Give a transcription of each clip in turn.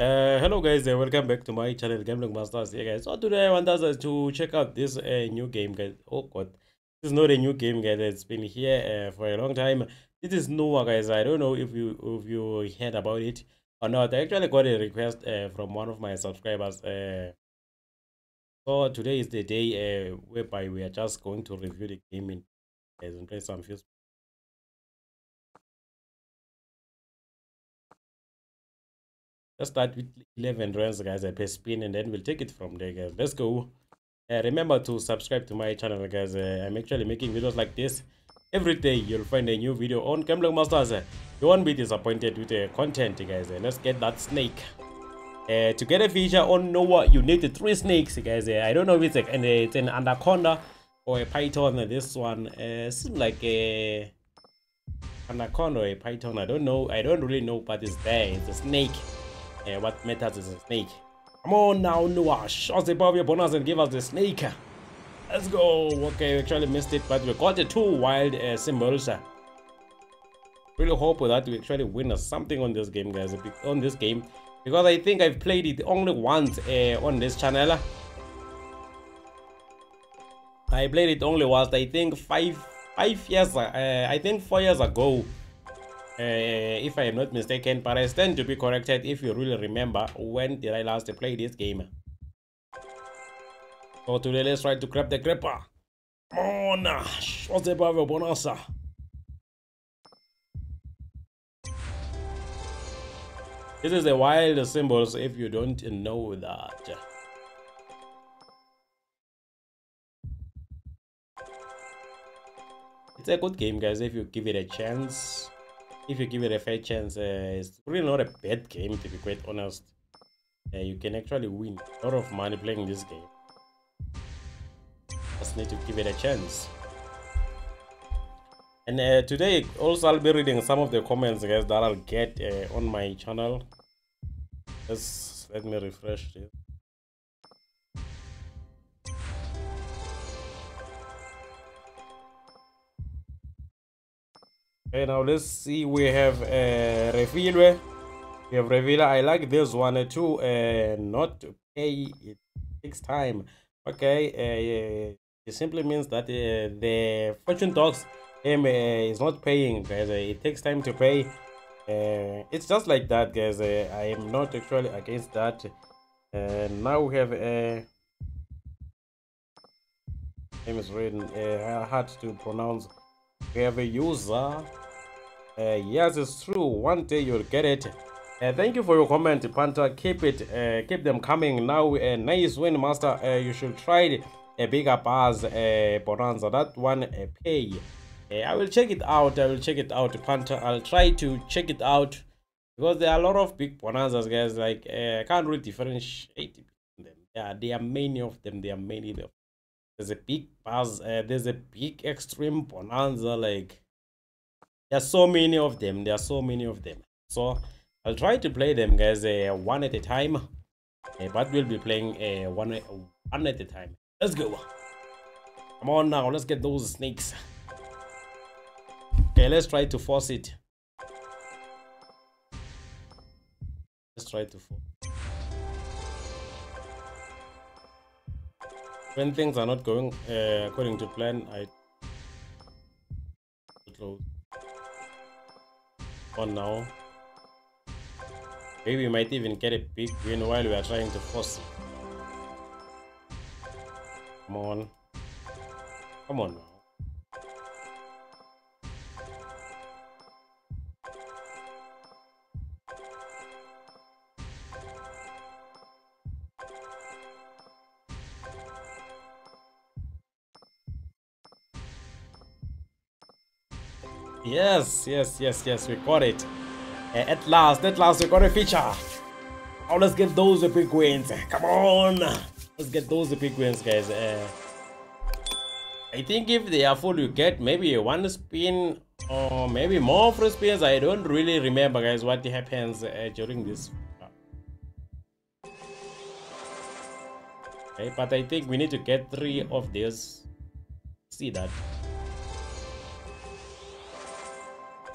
Uh, hello guys, uh, welcome back to my channel Gambling Masters here guys. So today I want us to check out this uh, new game guys. Oh god, this is not a new game guys. It's been here uh, for a long time. This is Nuwa guys. I don't know if you if you heard about it or not. I actually got a request uh, from one of my subscribers. Uh, so today is the day uh, whereby we are just going to review the game in and play some Let's start with 11 runs, guys. I press spin and then we'll take it from there, guys. Let's go. Uh, remember to subscribe to my channel, guys. Uh, I'm actually making videos like this every day. You'll find a new video on Gambling Masters. Uh, you won't be disappointed with the content, guys. Uh, let's get that snake. Uh, to get a feature on Nuwa, you need three snakes, guys. Uh, I don't know if it's, a, it's an anaconda or a python. This one seems like a anaconda or a python. I don't know. I don't really know, but it's there. It's a snake. Uh, what matters is a snake. Come on now, Nuwa. Shots above your bonus and give us the snake. Let's go. Okay, we actually missed it, but we got the two wild uh, symbols. Really hope that we actually win something on this game, guys. On this game, because I think I've played it only once uh, on this channel. I played it only once. I think five five years. Uh, I think four years ago. Uh, if I am not mistaken, but I stand to be corrected if you really remember when did I last play this game. So today let's try to grab the gripper. Come on, what's the power bonus? This is the wild symbols if you don't know that. It's a good game guys if you give it a chance if you give it a fair chance, uh, it's really not a bad game to be quite honest. Uh, you can actually win a lot of money playing this game. Just need to give it a chance. And uh, today also I'll be reading some of the comments guys that I'll get uh, on my channel. Just let me refresh this. Okay, now let's see. We have uh, Refilwe. We have Revila. I like this one too. Uh, not pay it takes time. Okay, uh, it simply means that uh, the fortune dogs game uh, is not paying, guys. It takes time to pay. Uh, it's just like that, guys. I am not actually against that. Now we have a. Name is written hard to pronounce a user. Uh, yes it's true. One day you'll get it. Uh, thank you for your comment panther. Keep it uh, keep them coming now. Uh, nice win master. Uh, you should try a bigger buzz uh, bonanza. That one uh, pay. Uh, i will check it out. I will check it out panther. I'll try to check it out. Because there are a lot of big bonanzas guys. Like uh, i can't really differentiate them. Yeah there are many of them. There are many of them there's a Big Bass uh, there's a big extreme bonanza like there's so many of them there are so many of them. So i'll try to play them guys uh, one at a time uh, but we'll be playing uh, one one at a time. Let's go. Come on now let's get those snakes. Okay let's try to force it. Let's try to force when things are not going uh, according to plan, I close on now. Maybe we might even get a big win while we are trying to force it. Come on. Come on Yes, yes, yes, yes, we got it. Uh, at last, at last, we got a feature. Oh, let's get those big wins. Come on. Let's get those big wins, guys. Uh, I think if they are full, you get maybe one spin or maybe more free spins. I don't really remember, guys, what happens uh, during this. Okay, but I think we need to get three of these. See that.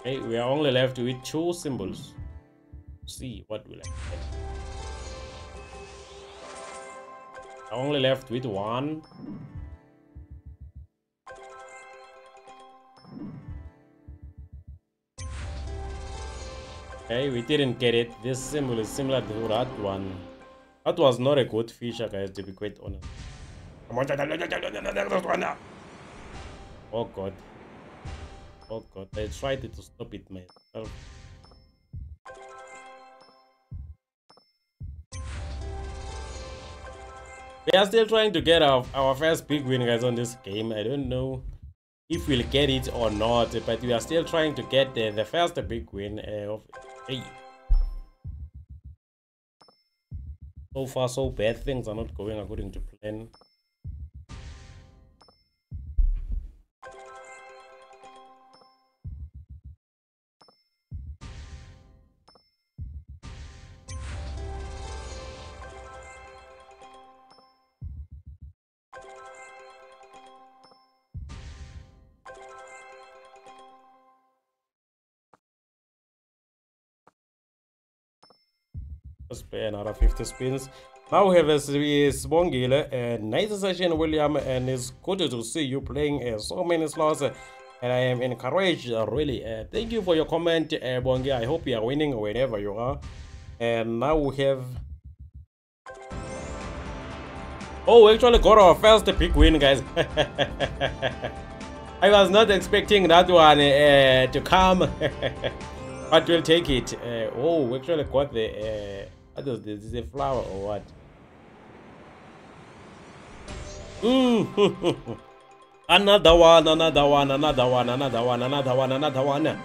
Okay, we are only left with two symbols. See what will happen. Only left with one. Okay, we didn't get it. This symbol is similar to that one. That was not a good feature, guys, to be quite honest. Oh god. Oh god, I tried to stop it myself. We are still trying to get our, our first big win, guys, on this game. I don't know if we'll get it or not, but we are still trying to get the, the first big win uh, of Hey. So far, so bad. Things are not going according to plan. Let's play another 50 spins. Now we have a Sibongile and nice session William and it's good to see you playing uh, so many slots uh, and I am encouraged uh, really. Uh, thank you for your comment uh, Bongi. I hope you are winning wherever you are. And now we have Oh, we actually got our first big win, guys. I was not expecting that one uh, to come, but we'll take it. Uh, oh, we actually got the uh, what is this? Is a flower or what? Mm. another one, another one, another one, another one, another one, another one.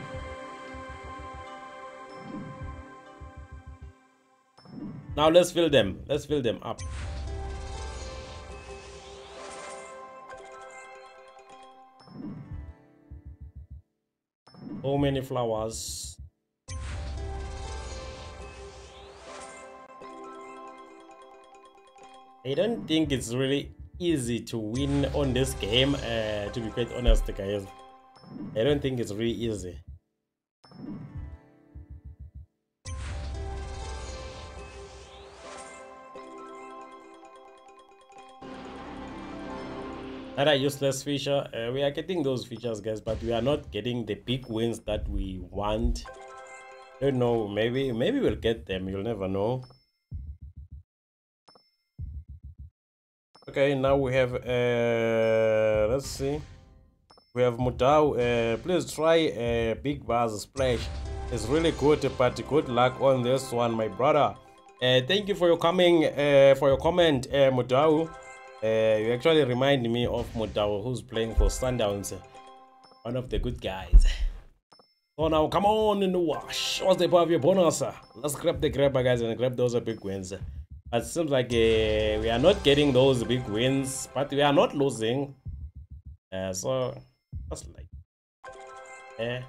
Now let's fill them. Let's fill them up. So many flowers. I don't think it's really easy to win on this game, uh, to be quite honest, guys. I don't think it's really easy. Another useless feature. Uh, we are getting those features, guys, but we are not getting the big wins that we want. I don't know. Maybe, maybe we'll get them. You'll never know. Okay, now we have, uh, let's see. We have Mudau. Uh, please try a uh, Big Bass Splash. It's really good, but good luck on this one, my brother. Uh, thank you for your coming, uh, for your comment, uh, Mudau. Uh, you actually remind me of Mudau, who's playing for Sundowns. One of the good guys. So now, come on in the wash. What's the part of your bonus? Let's grab the grabber, guys, and grab those big wins. It seems like uh, we are not getting those big wins, but we are not losing. Uh, so that's like, yeah.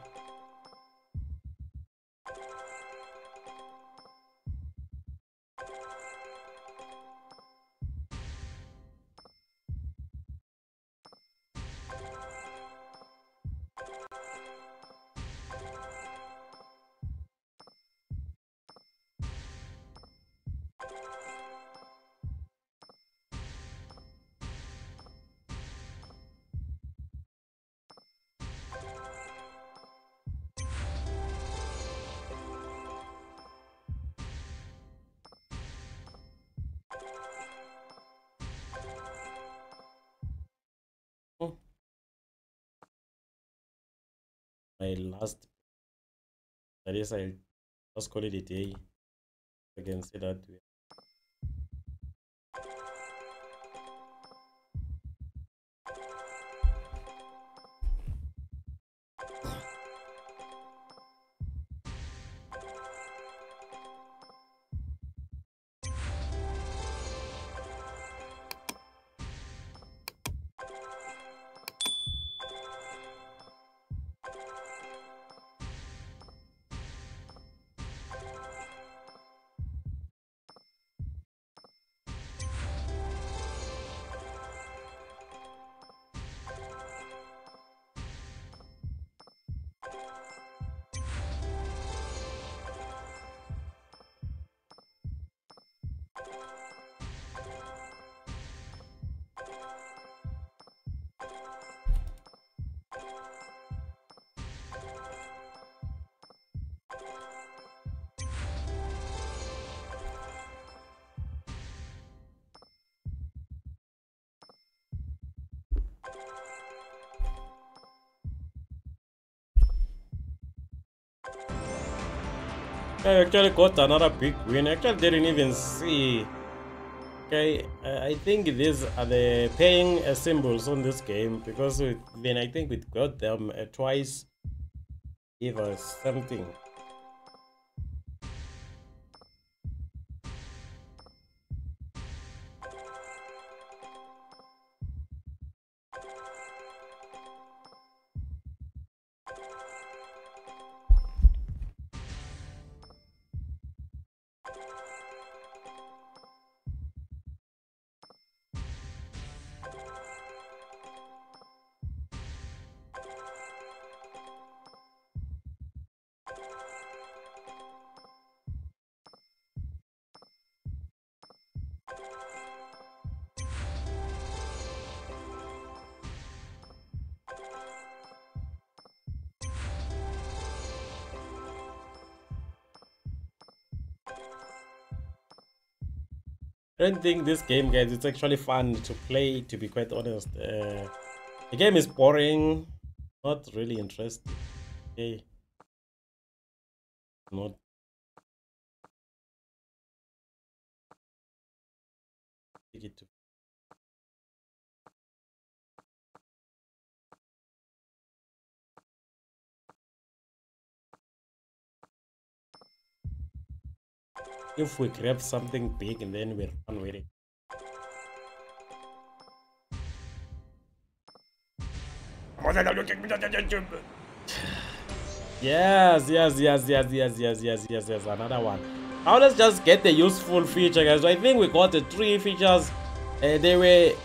My last that is I just call it a day. I can say that I actually got another big win. Actually didn't even see. Okay, I think these are the paying uh, symbols on this game because then I think we got them uh, twice. Give us something. I don't think this game, guys, it's actually fun to play, to be quite honest. Uh, the game is boring, not really interesting. Okay. Not if we grab something big and then we're done with it. Yes, yes, yes, yes, yes, yes, yes, yes, yes, another one. Now let's just get the useful feature, guys. So I think we got the three features. Uh, they were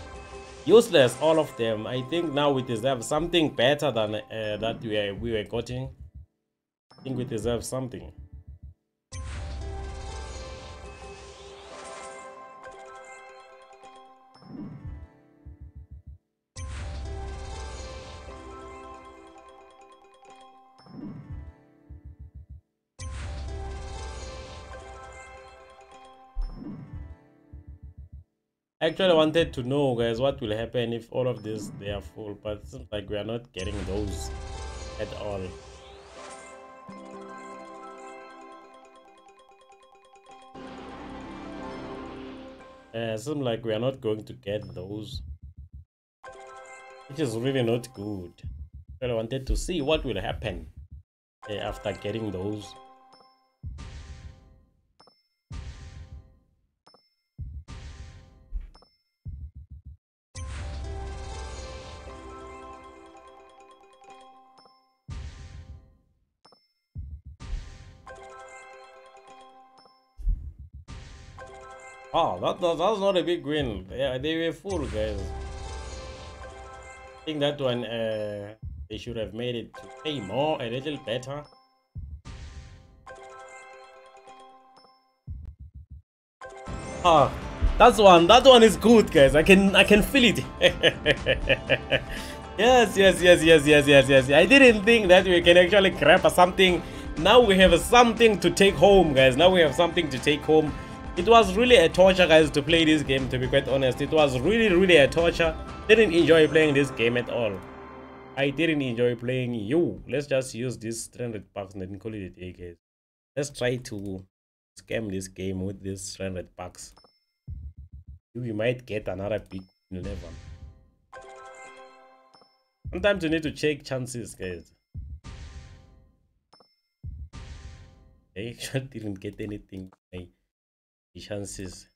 useless, all of them. I think now we deserve something better than uh, that we, are, we were getting. I think we deserve something. Actually wanted to know guys what will happen if all of this they are full but it seems like we are not getting those at all. Uh, seems like we are not going to get those which is really not good. But I wanted to see what will happen uh, after getting those that, that, that's not a big win. Yeah, they were full, guys. I think that one, uh, they should have made it to pay more, a little better. Ah, that's one. That one is good, guys. I can, I can feel it. yes, yes, yes, yes, yes, yes, yes. I didn't think that we can actually grab something. Now we have something to take home, guys. Now we have something to take home it was really a torture guys to play this game to be quite honest. It was really really a torture. Didn't enjoy playing this game at all. I didn't enjoy playing you. Let's just use this 300 bucks and then call it a day guys. Let's try to scam this game with this 300 bucks we might get another big 11 sometimes you need to check chances guys. I actually didn't get anything chances.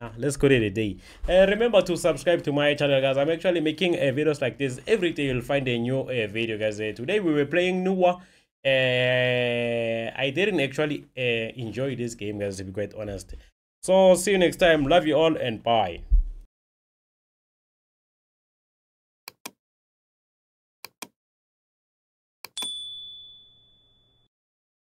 Ah, let's call it a day. Uh, remember to subscribe to my channel guys. I'm actually making uh, videos like this every day. You'll find a new uh, video guys. Uh, today we were playing Nuwa. Uh, i didn't actually uh, enjoy this game guys to be quite honest. So see you next time. Love you all and bye